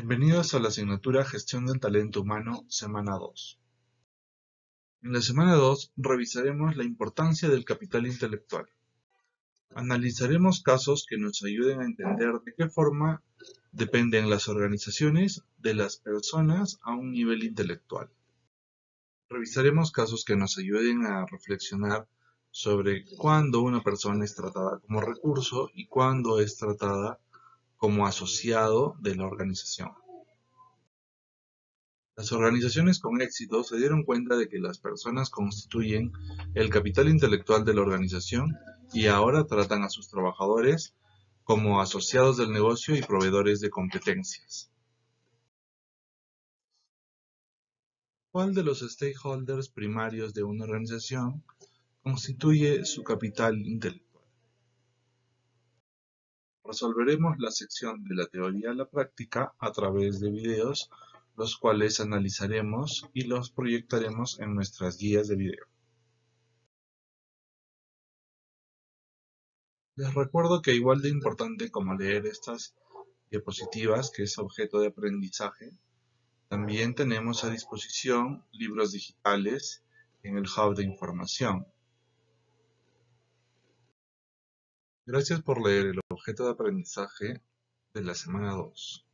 Bienvenidos a la asignatura Gestión del Talento Humano, semana 2. En la semana 2 revisaremos la importancia del capital intelectual. Analizaremos casos que nos ayuden a entender de qué forma dependen las organizaciones de las personas a un nivel intelectual. Revisaremos casos que nos ayuden a reflexionar sobre cuándo una persona es tratada como recurso y cuándo es tratada como asociado de la organización. Las organizaciones con éxito se dieron cuenta de que las personas constituyen el capital intelectual de la organización y ahora tratan a sus trabajadores como asociados del negocio y proveedores de competencias. ¿Cuál de los stakeholders primarios de una organización constituye su capital intelectual? Resolveremos la sección de la teoría a la práctica a través de videos, los cuales analizaremos y los proyectaremos en nuestras guías de video. Les recuerdo que igual de importante como leer estas diapositivas, que es objeto de aprendizaje, también tenemos a disposición libros digitales en el hub de información. Gracias por leer el objeto de aprendizaje de la semana 2.